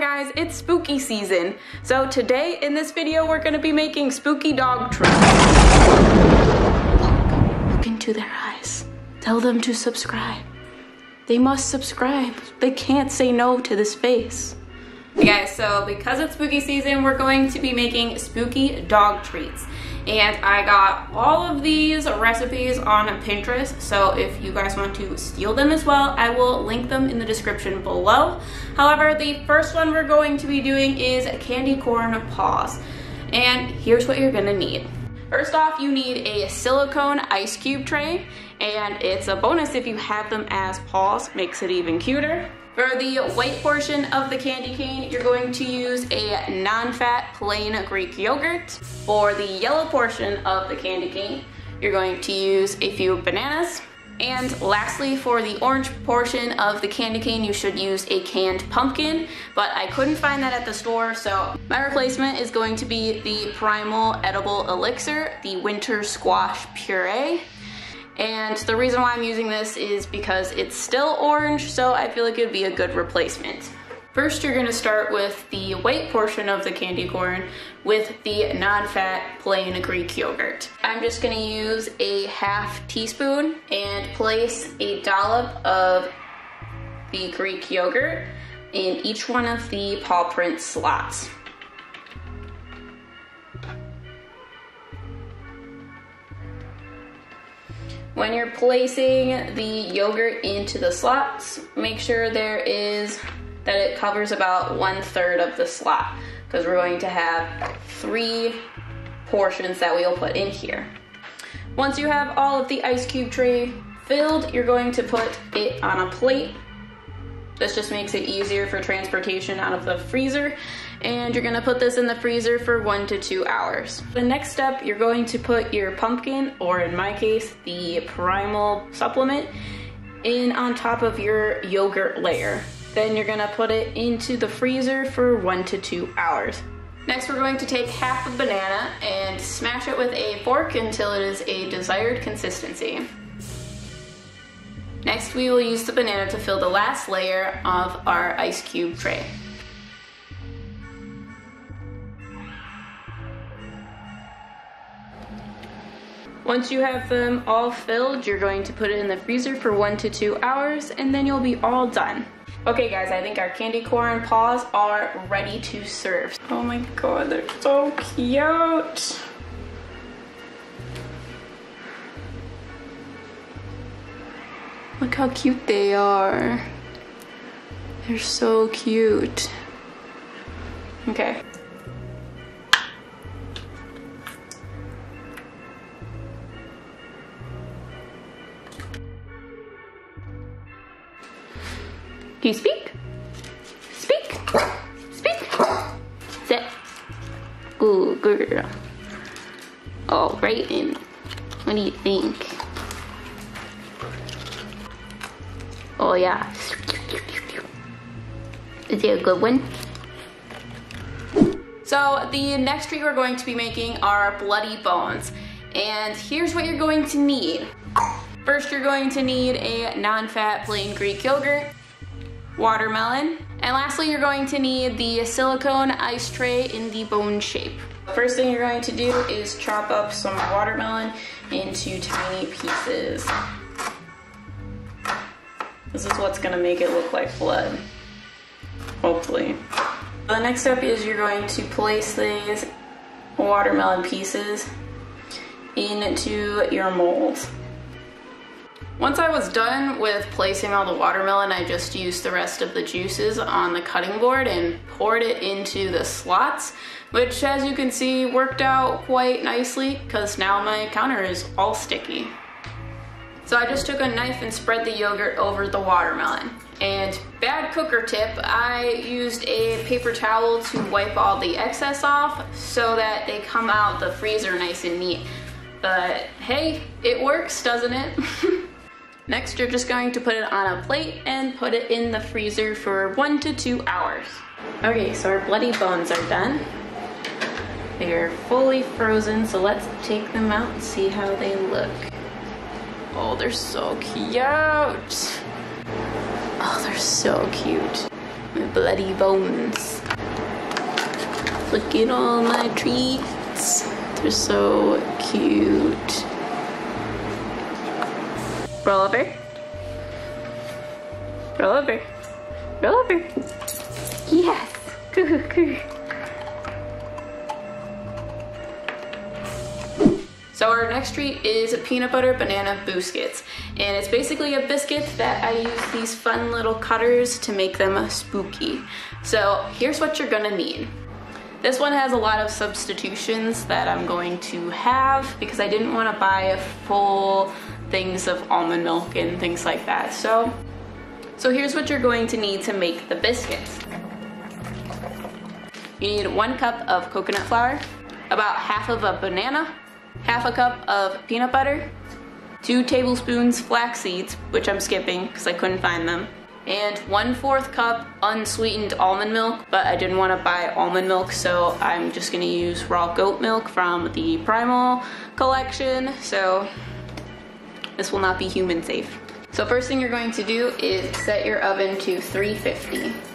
Guys, it's spooky season. So today in this video, we're gonna be making spooky dog treats. Look, look into their eyes. Tell them to subscribe. They must subscribe. They can't say no to this face. Hey guys, so because it's spooky season, we're going to be making spooky dog treats. And I got all of these recipes on Pinterest, so if you guys want to steal them as well, I will link them in the description below. However, the first one we're going to be doing is candy corn paws. And here's what you're gonna need. First off, you need a silicone ice cube tray, and it's a bonus if you have them as paws, makes it even cuter. For the white portion of the candy cane, you're going to use a non-fat plain Greek yogurt. For the yellow portion of the candy cane, you're going to use a few bananas. And lastly, for the orange portion of the candy cane, you should use a canned pumpkin, but I couldn't find that at the store, so my replacement is going to be the Primal Edible Elixir, the Winter Squash Puree. And the reason why I'm using this is because it's still orange, so I feel like it would be a good replacement. First, you're gonna start with the white portion of the candy corn with the non-fat plain Greek yogurt. I'm just gonna use a half teaspoon and place a dollop of the Greek yogurt in each one of the paw print slots. When you're placing the yogurt into the slots, make sure there is that it covers about one third of the slot because we're going to have three portions that we'll put in here. Once you have all of the ice cube tray filled, you're going to put it on a plate. This just makes it easier for transportation out of the freezer and you're gonna put this in the freezer for one to two hours. The next step, you're going to put your pumpkin, or in my case, the primal supplement, in on top of your yogurt layer. Then you're gonna put it into the freezer for one to two hours. Next, we're going to take half a banana and smash it with a fork until it is a desired consistency. Next, we will use the banana to fill the last layer of our ice cube tray. Once you have them all filled, you're going to put it in the freezer for one to two hours and then you'll be all done. Okay guys, I think our candy corn paws are ready to serve. Oh my god, they're so cute. Look how cute they are. They're so cute. Okay, Do you speak? Speak. Speak. Sit. Good girl. Oh, Brayton. What do you think? Oh, yeah. Is it a good one? So the next treat we're going to be making are bloody bones. And here's what you're going to need. First, you're going to need a non-fat plain Greek yogurt watermelon. And lastly, you're going to need the silicone ice tray in the bone shape. First thing you're going to do is chop up some watermelon into tiny pieces. This is what's gonna make it look like blood, hopefully. The next step is you're going to place these watermelon pieces into your mold. Once I was done with placing all the watermelon, I just used the rest of the juices on the cutting board and poured it into the slots, which as you can see worked out quite nicely because now my counter is all sticky. So I just took a knife and spread the yogurt over the watermelon. And bad cooker tip, I used a paper towel to wipe all the excess off so that they come out the freezer nice and neat. But hey, it works, doesn't it? Next, you're just going to put it on a plate and put it in the freezer for one to two hours. Okay, so our bloody bones are done. They are fully frozen, so let's take them out and see how they look. Oh, they're so cute. Oh, they're so cute. My bloody bones. Look at all my treats. They're so cute. Roll over. Roll over. Roll over. Yes. So our next treat is peanut butter banana biscuits. And it's basically a biscuit that I use these fun little cutters to make them spooky. So here's what you're gonna need. This one has a lot of substitutions that I'm going to have because I didn't want to buy a full things of almond milk and things like that. So, so here's what you're going to need to make the biscuits. You need one cup of coconut flour, about half of a banana, half a cup of peanut butter, two tablespoons flax seeds, which I'm skipping because I couldn't find them, and one fourth cup unsweetened almond milk, but I didn't want to buy almond milk, so I'm just gonna use raw goat milk from the Primal collection, so this will not be human safe. So first thing you're going to do is set your oven to 350.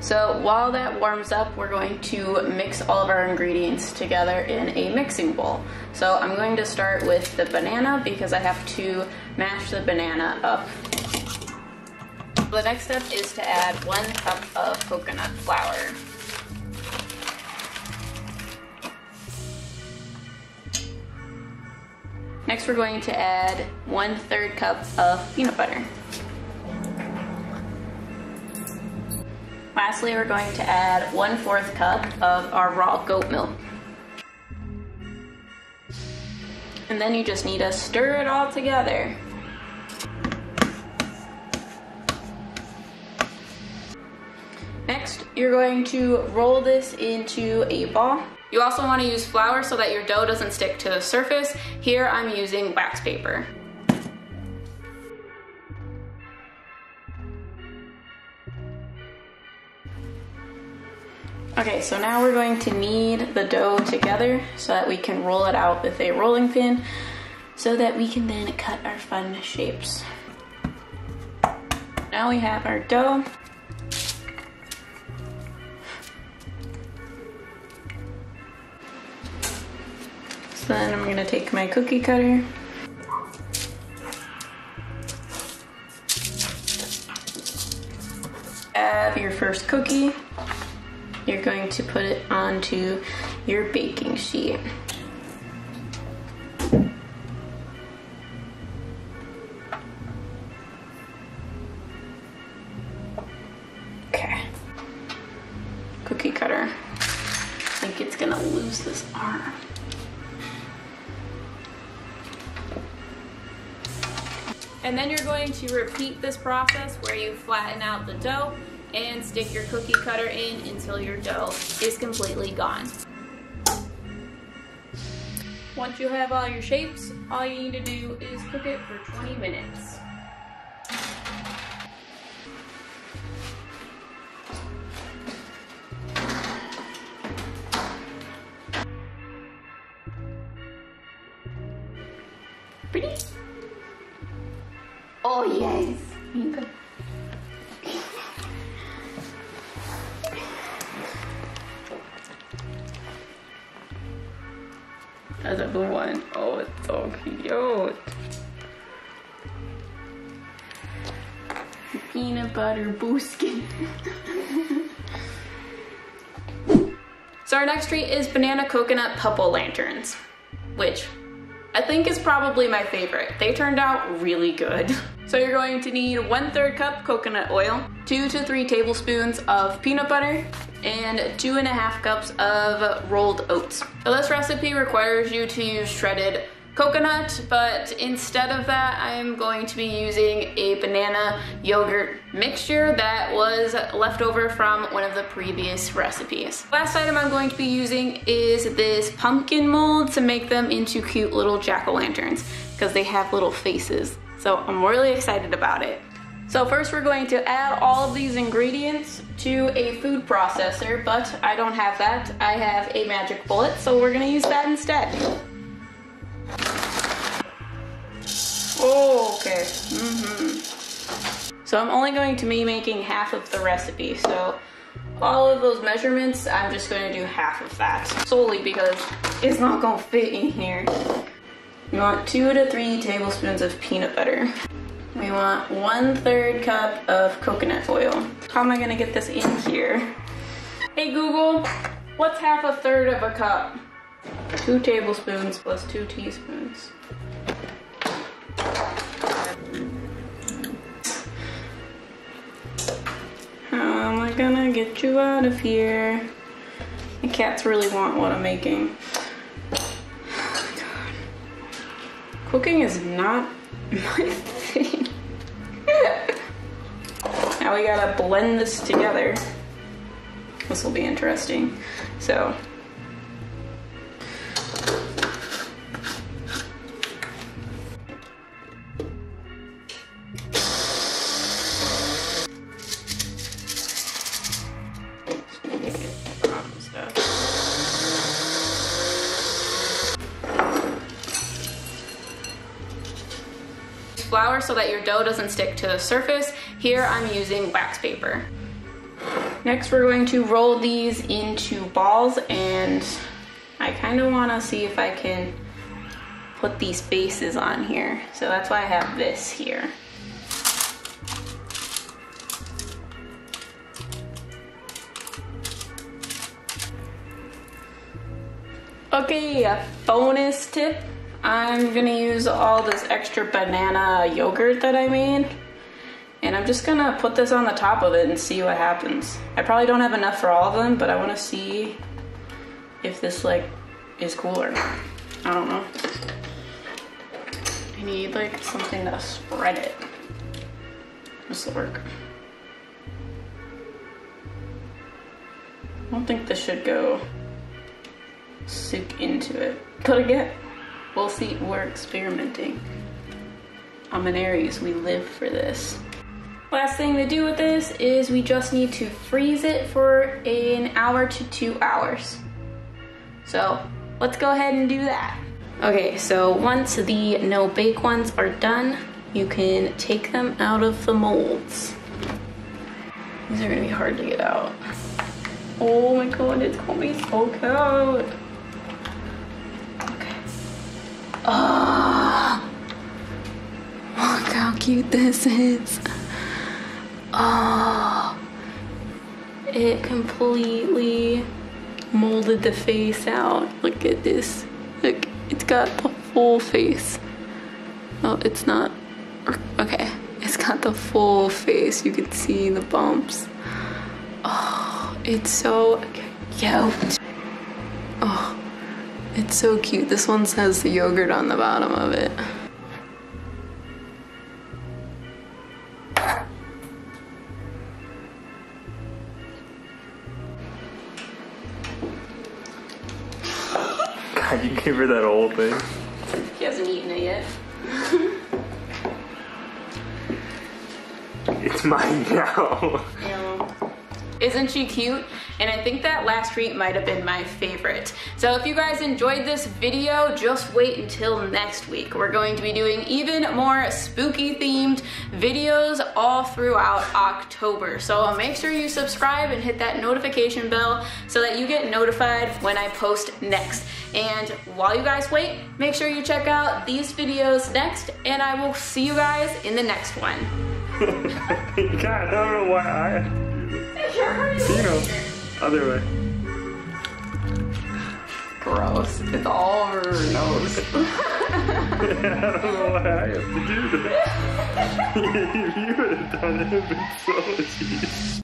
So while that warms up, we're going to mix all of our ingredients together in a mixing bowl. So I'm going to start with the banana because I have to mash the banana up. The next step is to add one cup of coconut flour. Next we're going to add one third cup of peanut butter. Lastly, we're going to add 1 4th cup of our raw goat milk. And then you just need to stir it all together. Next, you're going to roll this into a ball. You also want to use flour so that your dough doesn't stick to the surface. Here I'm using wax paper. Okay, so now we're going to knead the dough together so that we can roll it out with a rolling pin so that we can then cut our fun shapes. Now we have our dough. So then I'm gonna take my cookie cutter have your first cookie you're going to put it onto your baking sheet. Okay. Cookie cutter. I think it's gonna lose this arm. And then you're going to repeat this process where you flatten out the dough and stick your cookie cutter in until your dough is completely gone. Once you have all your shapes, all you need to do is cook it for 20 minutes. Another one. Oh, it's so cute. Peanut butter booskin. so our next treat is banana coconut pup o'lanterns, which I think is probably my favorite. They turned out really good. So you're going to need one third cup coconut oil, two to three tablespoons of peanut butter, and two and a half cups of rolled oats. This recipe requires you to use shredded coconut, but instead of that, I'm going to be using a banana yogurt mixture that was left over from one of the previous recipes. Last item I'm going to be using is this pumpkin mold to make them into cute little jack-o'-lanterns because they have little faces. So I'm really excited about it. So first we're going to add all of these ingredients to a food processor, but I don't have that. I have a magic bullet, so we're gonna use that instead. Oh, okay. Mm -hmm. So I'm only going to be making half of the recipe. So all of those measurements, I'm just going to do half of that solely because it's not to fit in here. We want two to three tablespoons of peanut butter. We want one third cup of coconut oil. How am I gonna get this in here? Hey Google, what's half a third of a cup? Two tablespoons plus two teaspoons. How am I gonna get you out of here? The cats really want what I'm making. Cooking is not my thing. now we gotta blend this together. This will be interesting. So flour so that your dough doesn't stick to the surface. Here I'm using wax paper. Next we're going to roll these into balls and I kind of want to see if I can put these faces on here. So that's why I have this here. Okay, a bonus tip I'm gonna use all this extra banana yogurt that I made. And I'm just gonna put this on the top of it and see what happens. I probably don't have enough for all of them, but I wanna see if this like is cooler. I don't know. I need like something to spread it. This will work. I don't think this should go soak into it. But again, We'll see, we're experimenting. I'm an Aries, we live for this. Last thing to do with this is we just need to freeze it for an hour to two hours. So let's go ahead and do that. Okay, so once the no bake ones are done, you can take them out of the molds. These are gonna be hard to get out. Oh my god, it's gonna be so cute. Oh, look how cute this is. Oh, it completely molded the face out. Look at this. Look, it's got the full face. Oh, it's not. Okay, it's got the full face. You can see the bumps. Oh, it's so cute. It's so cute. This one says the yogurt on the bottom of it. God, you gave her that whole thing. He hasn't eaten it yet. it's mine now. Isn't she cute? And I think that last treat might have been my favorite. So if you guys enjoyed this video, just wait until next week. We're going to be doing even more spooky themed videos all throughout October. So make sure you subscribe and hit that notification bell so that you get notified when I post next. And while you guys wait, make sure you check out these videos next and I will see you guys in the next one. God, I don't know why I... You know, other way. Gross. It's all over her nose. I don't know why I have to do that. if you would have done it, it would so easier.